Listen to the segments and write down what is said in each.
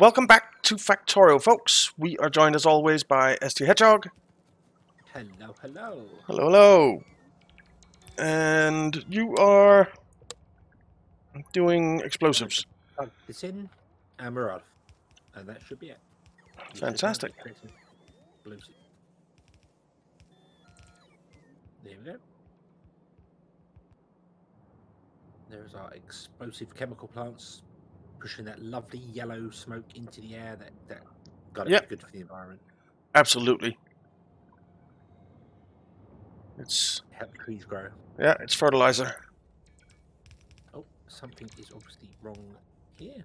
welcome back to Factorio, folks. We are joined as always by ST Hedgehog. Hello, hello. Hello, hello. And you are doing explosives. Plug this in, and we're off. And that should be it. You should now be Fantastic. There we go. There's our explosive chemical plants pushing that lovely yellow smoke into the air that, that got it Yep. good for the environment. Absolutely. It's Help trees grow. yeah, it's fertilizer. Oh, something is obviously wrong here.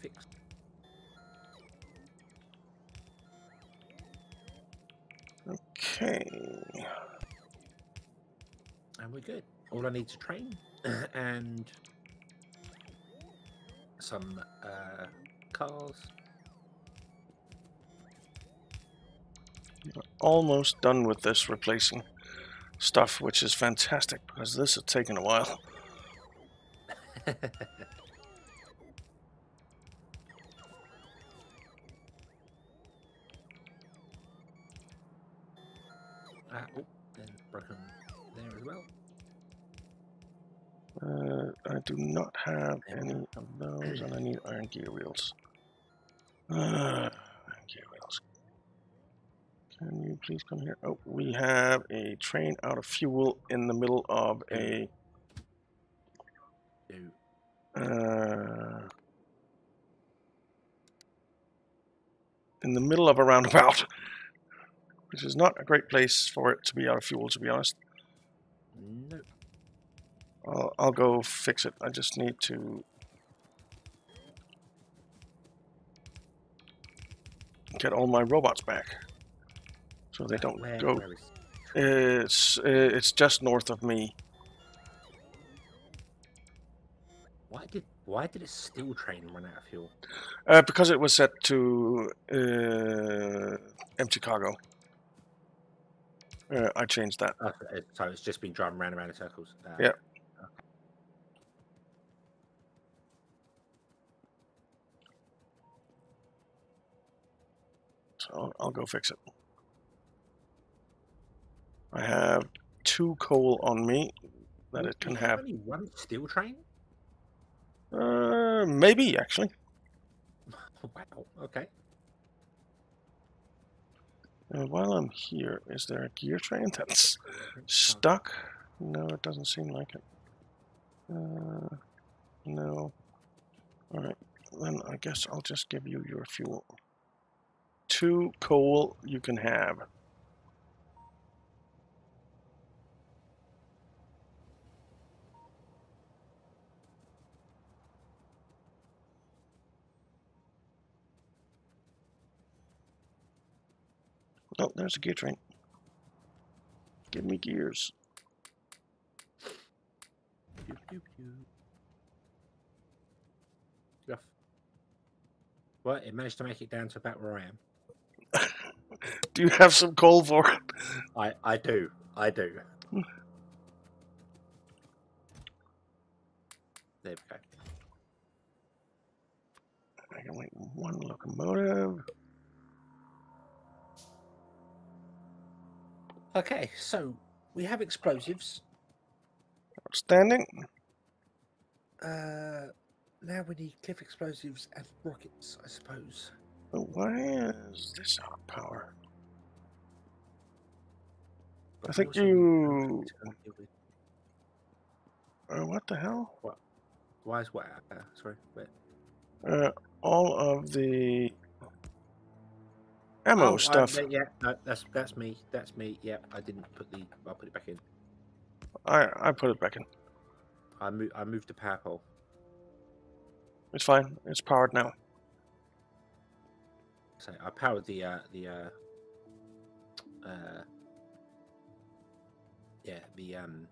Fixed. Okay. And we're good. All I need to train and some uh, cars. Almost done with this replacing stuff, which is fantastic because this has taken a while. Uh, I do not have any of those, and I need iron gear wheels. Uh, iron gear wheels. Can you please come here? Oh, we have a train out of fuel in the middle of a. Uh, in the middle of a roundabout, which is not a great place for it to be out of fuel, to be honest. I'll, I'll go fix it. I just need to get all my robots back, so they don't Where, go. It's it's just north of me. why did why did a steel train run out of fuel? Uh, because it was set to uh, empty cargo. Uh, I changed that. Oh, so so it's just been driving round and round in circles. Uh, Yeah. I'll, I'll go fix it. I have two coal on me that it can have. only one steel train. Uh, maybe actually. wow. Okay. Uh, while I'm here, is there a gear train that's stuck? No, it doesn't seem like it. Uh, no. Alright, then I guess I'll just give you your fuel. Two coal you can have. Oh, there's a gear train. Give me gears. Well, it managed to make it down to about where I am. Do you have some coal for it? I, I do. I do. there we go. I can make one locomotive. Okay, so we have explosives. Outstanding. Uh, now we need cliff explosives and rockets, I suppose. But why is this out of power? I think you- something to go deal with- Uh, what the hell? What? Why is what? Uh, sorry, wait. Uh, all of the ammo Oh, stuff. yeah, yeah, no, that's that's me. That's me. Yeah, I didn't put the. I'll put it back in. I I put it back in. I moved. I moved the power pole. It's fine. It's powered now. So I powered the uh, the uh, uh, yeah the um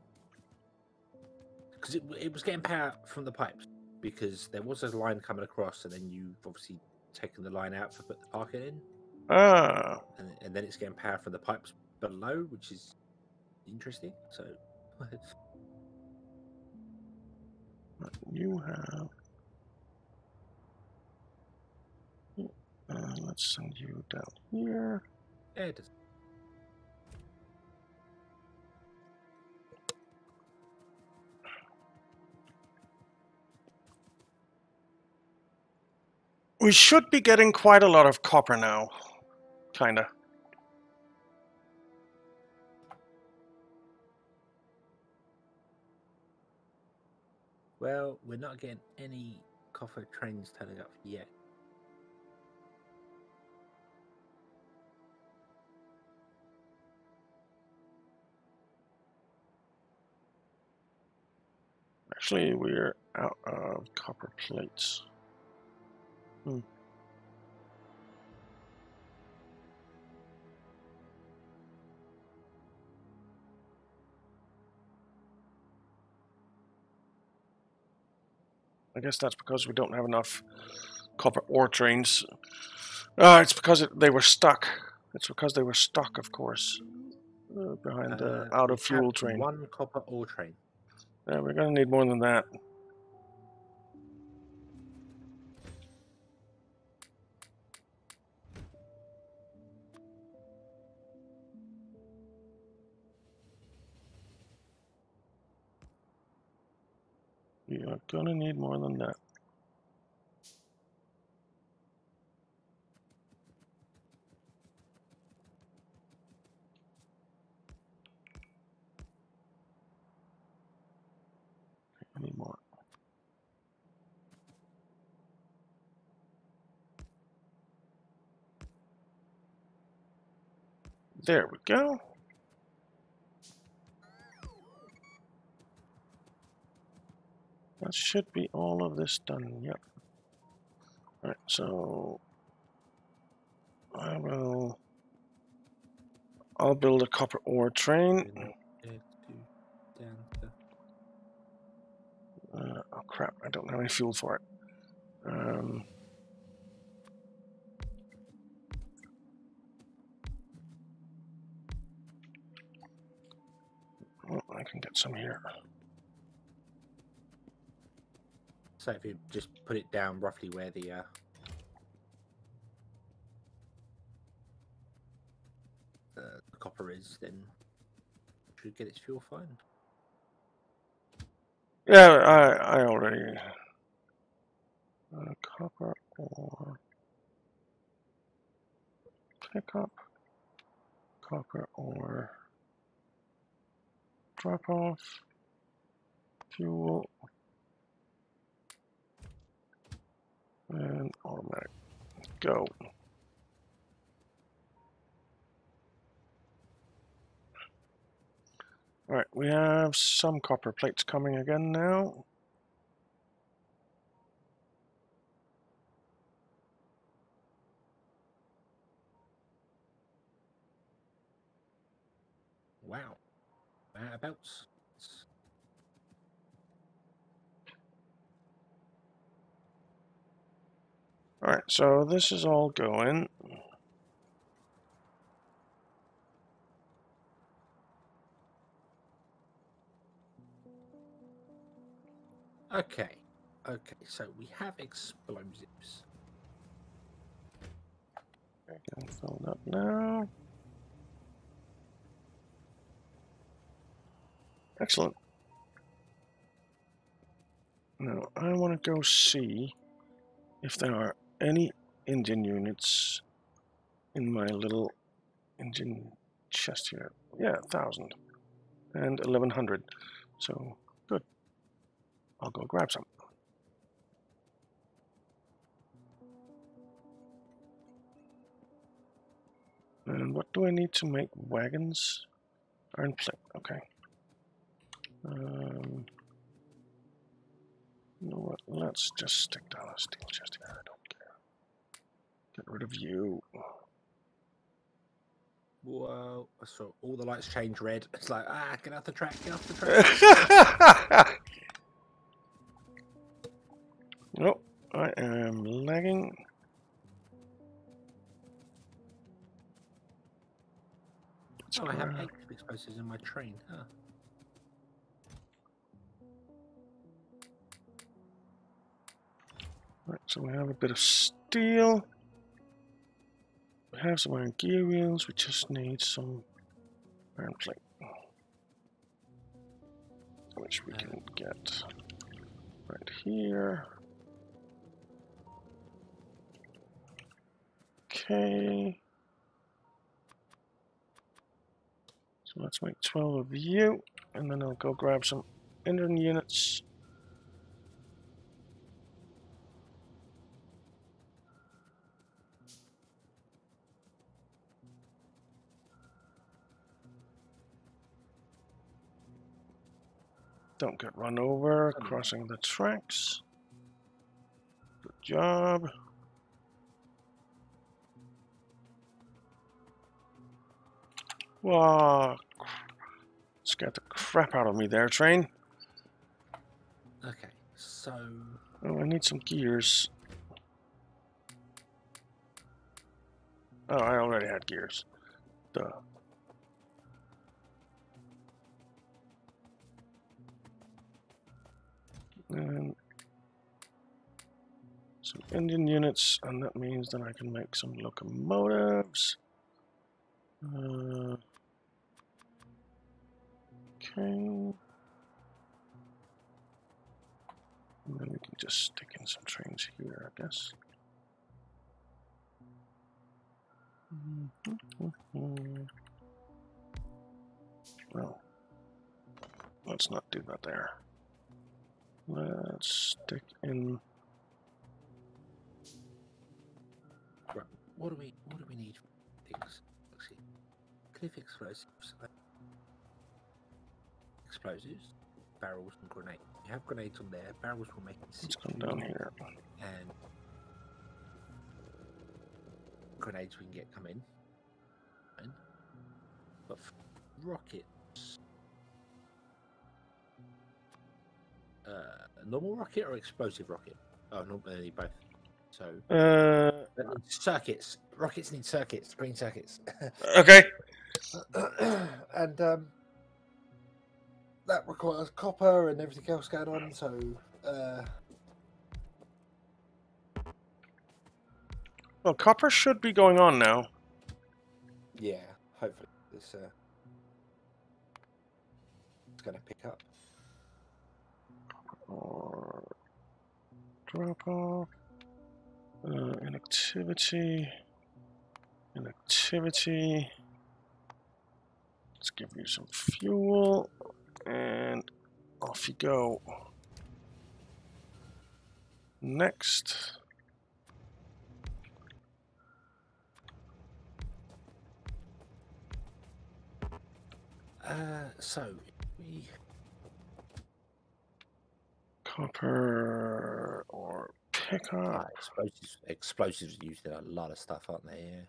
because it, it was getting power from the pipes because there was a line coming across and then you've obviously taken the line out to put the parking in Ah, and, and then it's getting power from the pipes below which is interesting so you have. Uh, let's send you down here. It does. We should be getting quite a lot of copper now. Kinda. Well, we're not getting any copper trains turning up yet. Actually, we're out of copper plates. Hmm. I guess that's because we don't have enough copper ore trains. Uh, it's because it, they were stuck. It's because they were stuck, of course, uh, behind the Uh, out of fuel train. One copper ore train. Yeah, we're gonna need more than that. We are gonna need more than that. I need more. There we go. That should be all of this done. Yep. Alright, so I will I'll build a copper ore train. Uh, oh crap, I don't have any fuel for it. Um, well, I can get some here. So if you just put it down roughly where the uh, the copper is, then should get its fuel fine. Yeah, I I already uh, copper ore pickup copper ore drop off fuel and automatic go. All right, we have some copper plates coming again now. Wow, whereabouts? All right, so this is all going. Okay, okay. So we have explosives. Getting filled up now. Excellent. Now, I want to go see if there are any engine units in my little engine chest here. Yeah, 1,000 and 1,100. So, good. I'll go grab some. And what do I need to make wagons? Iron plate, okay. Um, you know what? Let's just stick down a steel chest here. I don't care. Get rid of you. Whoa! So all the lights change red. It's like ah, get off the track, get off the track. nope, I am lagging. Let's oh, I have active explosives in my train. Huh. Right, so we have a bit of steel. We have some iron gear wheels. We just need some iron plate, which we can get right here. Okay. So let's make 12 of you, and then I'll go grab some engine units. Don't get run over crossing the tracks. Good job. Whoa. Scared the crap out of me there, train. Okay, so Oh, I need some gears. Oh, I already had gears. Duh. And some engine units, and that means that I can make some locomotives. Uh, okay. And then we can just stick in some trains here, I guess. Well, let's not do that there. Let's stick in. what do we what do we need? Things. Let's see. Cliff explosives. Explosives, barrels, and grenades. You have grenades on there. Barrels will make it Let's come down here. and grenades we can get come in. But f- uh, normal rocket or explosive rocket? Oh, no, they need both. So Uh, circuits. Rockets need circuits, green circuits, okay. and um, that requires copper and everything else going on. So. Uh, Well, copper should be going on now. Yeah, hopefully this uh, it's going to pick up. Or drop off. Uh, inactivity. Inactivity. Let's give you some fuel. And off you go. Next. Uh, so we Copper or ah, explosives explosives are used in a lot of stuff, aren't they? Yeah.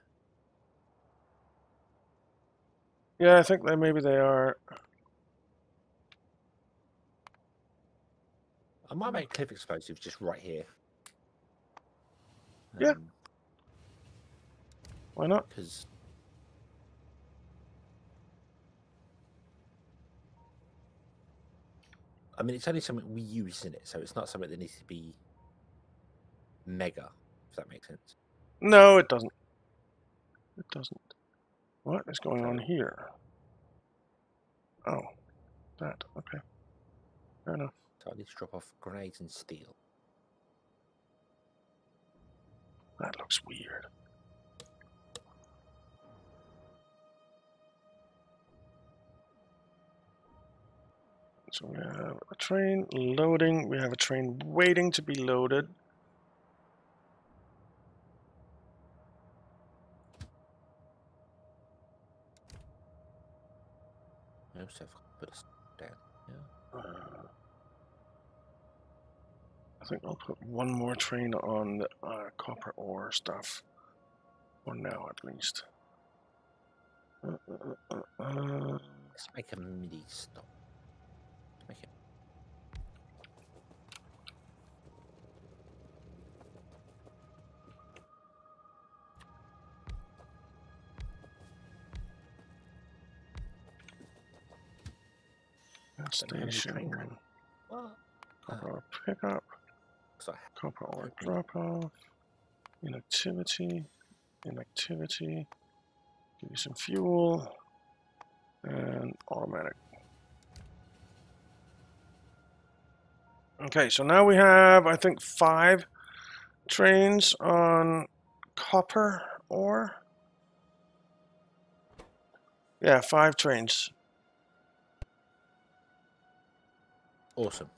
Yeah, I think that maybe they are. I might make cliff explosives just right here. Yeah. Why not? Because I mean, it's only something we use in it, so it's not something that needs to be mega. If that makes sense. No, it doesn't. It doesn't. What is going on here? Oh, that. Okay. Fair enough. So I need to drop off grenades and steel. That looks weird. So we have a train loading. We have a train waiting to be loaded. I also have to put a down. Yeah. Uh, I think I'll put one more train on the uh, copper ore stuff. For now, at least. Uh, uh, uh, uh. Let's make a mini stop. Station. train. What? Copper pickup. Copper ore drop off. Inactivity. Inactivity. Give you some fuel. And automatic. Okay, so now we have, I think, five trains on copper ore. Yeah, five trains. Awesome.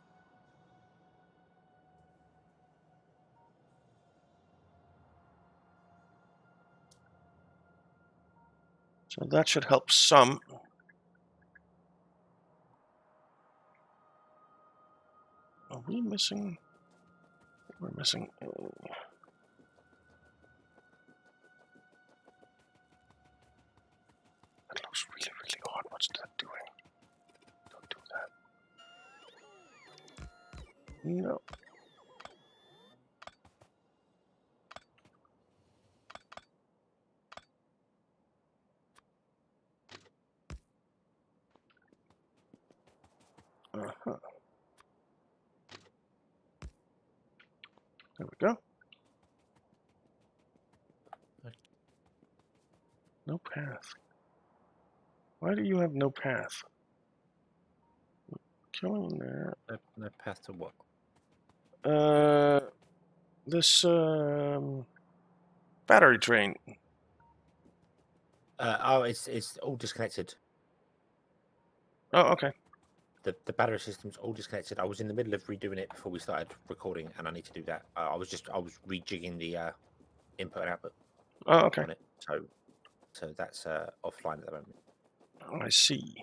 So that should help some. Are we missing? We're missing. oh. That looks really, really odd. What's that doing? No. Uh-huh. There we go. No path. Why do you have no path? Killing there. No, no path to what? Uh, this um, battery train. Uh, oh, it's it's all disconnected. Oh, okay. The the battery system's all disconnected. I was in the middle of redoing it before we started recording, and I need to do that. Uh, I was just I was rejigging the uh, input and output Oh, okay. so so that's uh, offline at the moment. I see.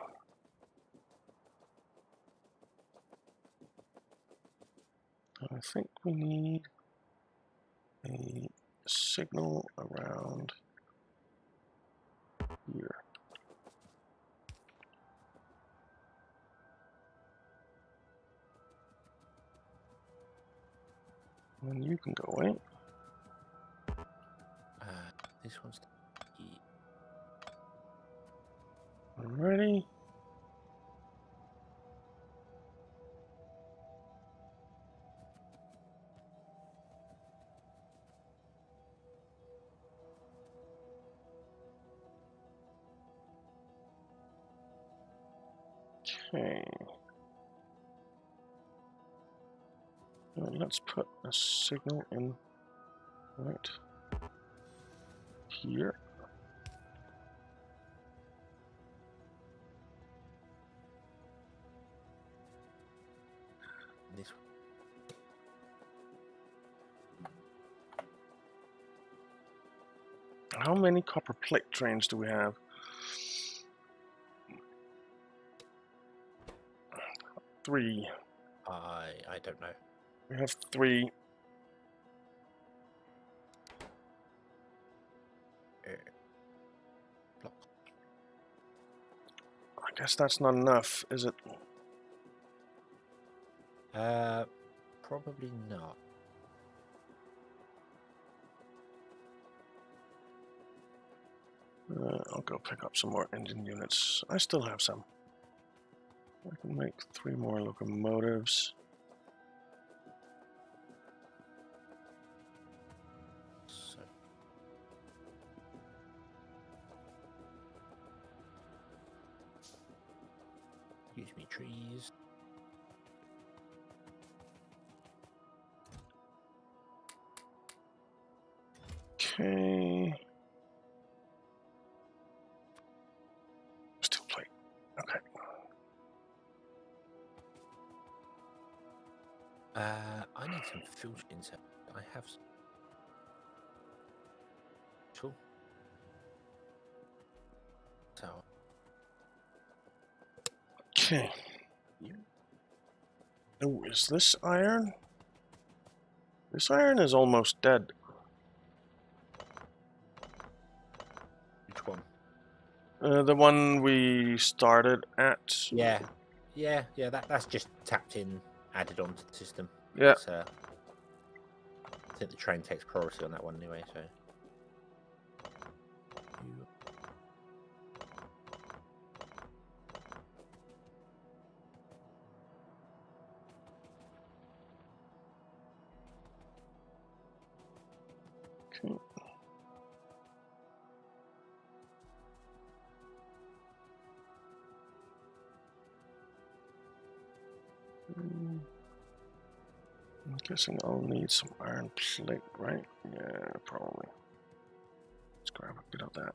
I think we need a signal around here. And you can go in. Uh, this one's the Okay. Let's put a signal in right here. this How many copper plate trains do we have? Three. I I don't know. We have three. Block. I guess that's not enough, is it? Uh, probably not. Uh, I'll go pick up some more engine units. I still have some. I can make three more locomotives. So use me trees. I have. s- Cool. So Okay. Oh, is this iron? This iron is almost dead. which one? Uh, the one we started at. Yeah, yeah, yeah. That that's just tapped in, added onto the system. Yeah. Uh, I think the train takes priority on that one anyway, so. Guessing I'll need some iron plate, right? Yeah, probably. Let's grab a bit of that.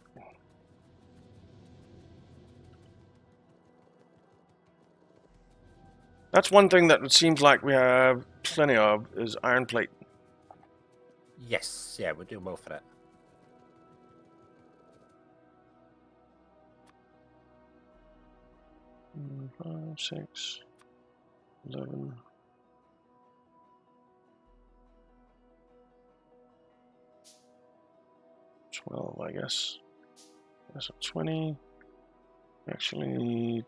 That's one thing that it seems like we have plenty of is iron plate. Yes, yeah, we're doing well for that. Mm, Five, six, eleven. Twelve, I guess. That's a twenty. Actually,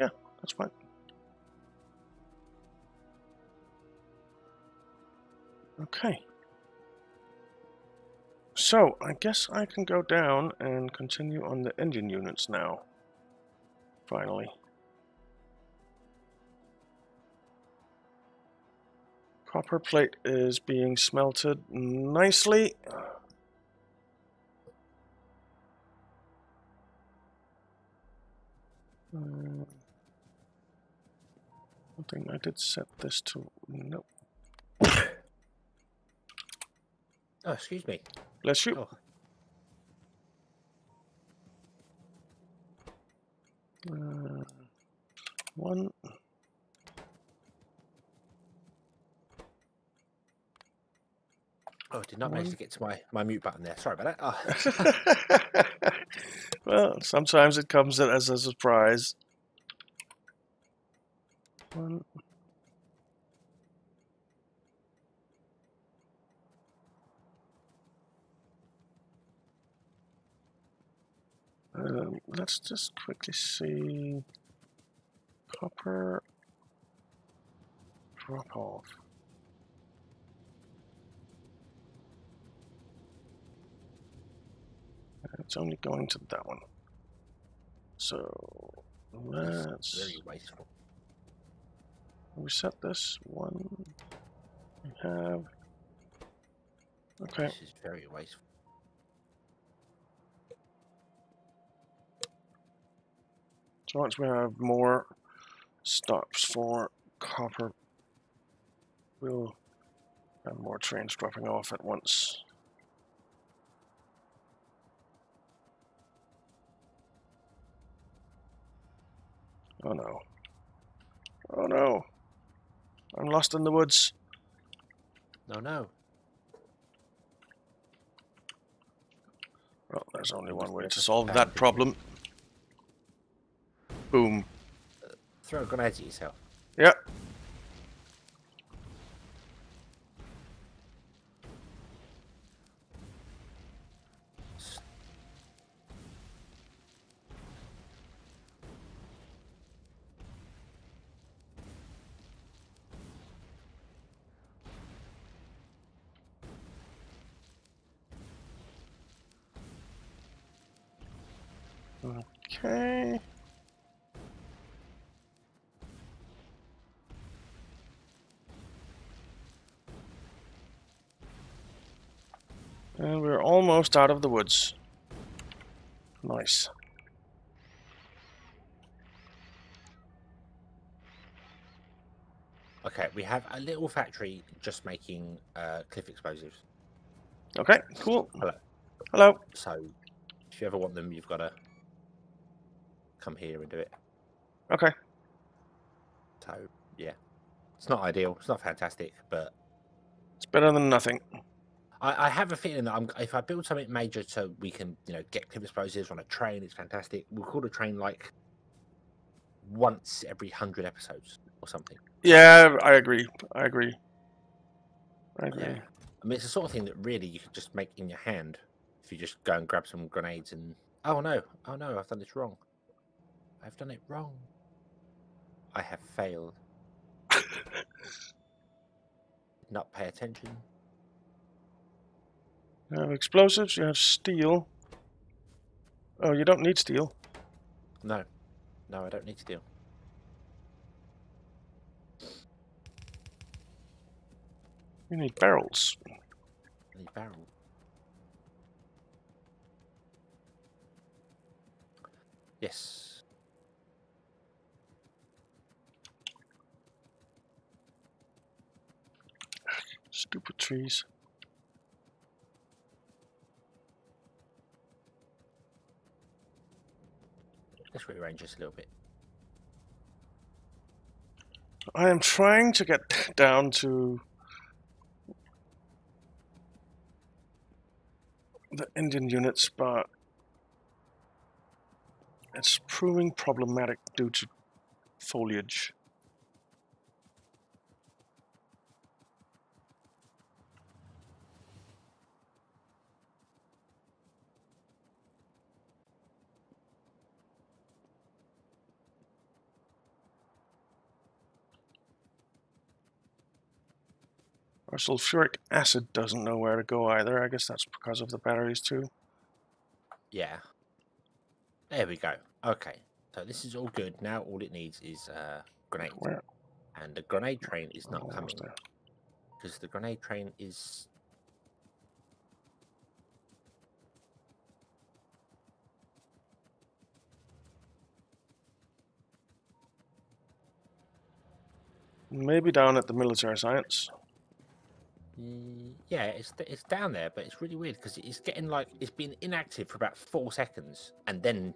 yeah, that's fine. Okay. So, I guess I can go down and continue on the engine units now. Finally. Copper plate is being smelted nicely. Uh, I think I did set this to nope. Oh, excuse me. Bless you. Oh, Uh, one. oh, did not manage to get to my, my mute button there. Sorry about that. Oh, well, sometimes it comes as a surprise. One. Um, let's just quickly see. Copper drop off. It's only going to that one. So let's very wasteful. reset this one. We have. Okay. This is very wasteful. So once we have more stops for copper, we'll have more trains dropping off at once. Oh no. Oh no. I'm lost in the woods. No, no. Well, there's only one way to solve that problem. Boom. Throw grenades at yourself. Yep. S- Okay. And we're almost out of the woods. Nice. Okay, we have a little factory just making uh, cliff explosives. Okay, cool. Hello. Hello. So if you ever want them, you've got to come here and do it. Okay. So yeah, it's not ideal. It's not fantastic, but It's better than nothing. I, I have a feeling that I'm, if I build something major so we can, you know, get cliff explosives on a train, it's fantastic. We'll call the train like once every hundred episodes or something. Yeah, I agree. I agree. I agree. Yeah. I mean, it's the sort of thing that really you could just make in your hand if you just go and grab some grenades and oh no, oh no, I've done this wrong. I've done it wrong. I have failed. Not pay attention. You have explosives, you have steel. Oh, you don't need steel. No, no, I don't need deal. You need barrels. Need barrels. Yes. Stupid trees. Let's rearrange this a little bit. I am trying to get down to the engine units, but it's proving problematic due to foliage. Our sulfuric acid doesn't know where to go either. I guess that's because of the batteries too. Yeah. There we go. Okay. So this is all good. Now all it needs is uh, grenade. Where? And the grenade train is not Oh, coming because the grenade train is. Maybe down at the military science. Yeah, it's it's down there, but it's really weird because it's getting like it's been inactive for about four seconds and then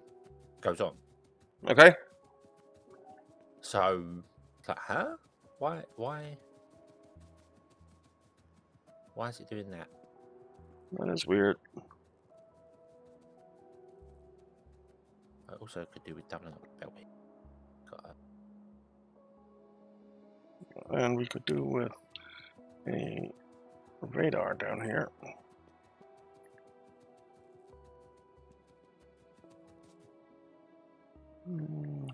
goes on. Okay. So, like, huh? Why? Why? Why is it doing that? That is weird. I also could do with doubling up the beltway. Got a, And we could do with a radar down here. Hmm.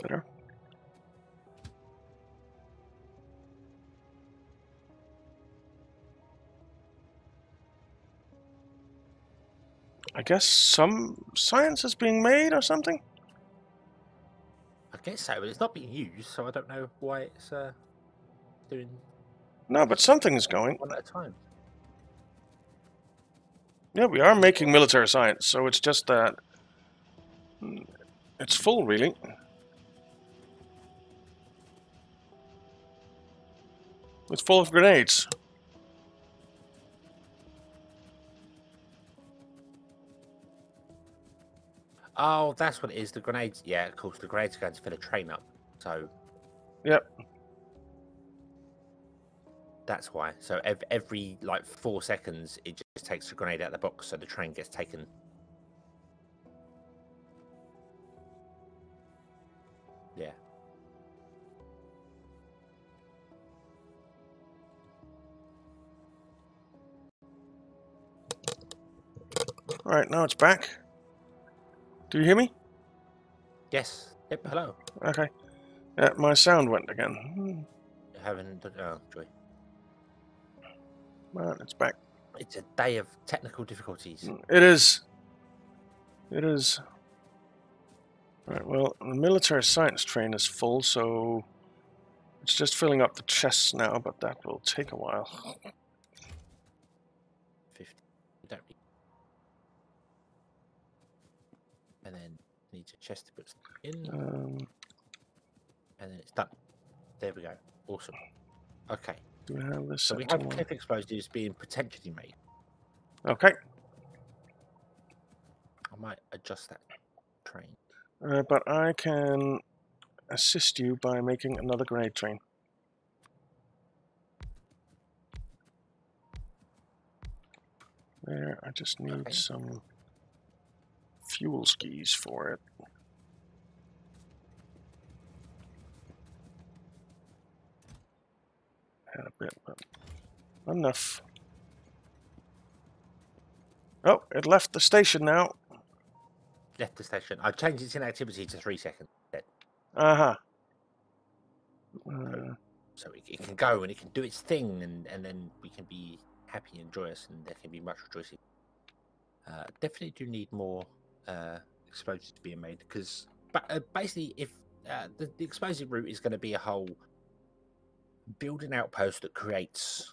Better. I guess some science is being made or something. Guess so, but it's not being used, so I don't know why it's uh, doing No, but something is going. one at a time. Yeah, we are making military science, so it's just that it's full, really. It's full of grenades. Oh, that's what it is. The grenades. Yeah, of course, the grenades are going to fill a train up. So. Yep. That's why. So ev- every like four seconds, it just takes a grenade out of the box, so the train gets taken. Yeah. All right, now it's back. Do you hear me? Yes. Yep. Hello. Okay. Yeah, my sound went again. Hmm, Haven't. Oh, joy. Well, it's back. It's a day of technical difficulties. Mm, It is. It is. Right, well, the military science train is full, so it's just filling up the chests now, but that will take a while. Fifty. We don't need. And then needs a chest to put stuff in, Um, and then it's done. There we go. Awesome. Okay. do we have this So we have cliff explosives being potentially made. Okay, I might adjust that train. uh, but I can assist you by making another grenade train. There, I just need Okay. some fuel skis for it. Had a bit, but enough. Oh, it left the station now. Left the station. I changed its inactivity to three seconds. Uh-huh. Uh So it, it can go and it can do its thing, and, and then we can be happy and joyous, and there can be much rejoicing. Uh, definitely do need more uh, explosives being made because, but uh, basically, if uh, the, the explosive route is going to be a whole building outpost that creates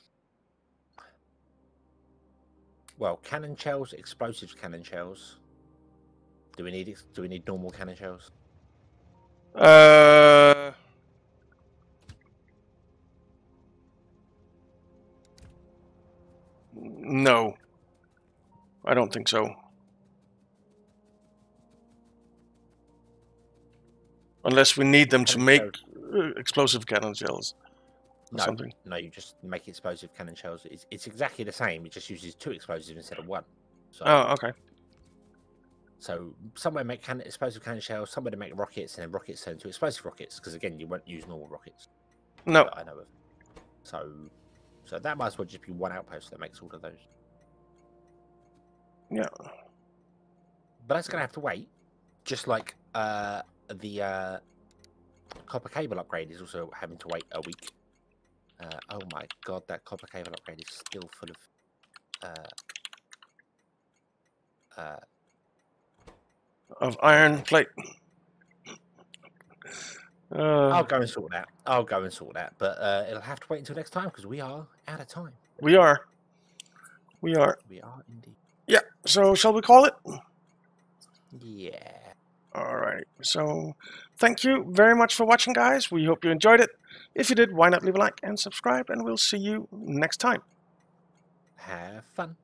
well cannon shells, explosive cannon shells. Do we need do we need normal cannon shells? Uh, no, I don't think so. Unless we need them to make uh, explosive cannon shells or No, something. no, you just make explosive cannon shells. It's, it's exactly the same. It just uses two explosives instead of one. So, Oh, okay. so somewhere make cannon, explosive cannon shells, somebody make rockets, and then rockets turn into explosive rockets. Because again, you won't use normal rockets. No, I know of. So, so that might as well just be one outpost that makes all of those. yeah. But that's going to have to wait. Just like uh, the uh, copper cable upgrade is also having to wait a week. Uh, oh my god, that copper cable upgrade is still full of. Uh, uh, Of iron plate. Uh, I'll go and sort that. I'll go and sort that. But uh, it'll have to wait until next time because we are out of time. we are. We are. We are indeed. Yeah. So shall we call it? Yeah. All right. So thank you very much for watching, guys. We hope you enjoyed it. If you did, why not leave a like and subscribe, and we'll see you next time. Have fun.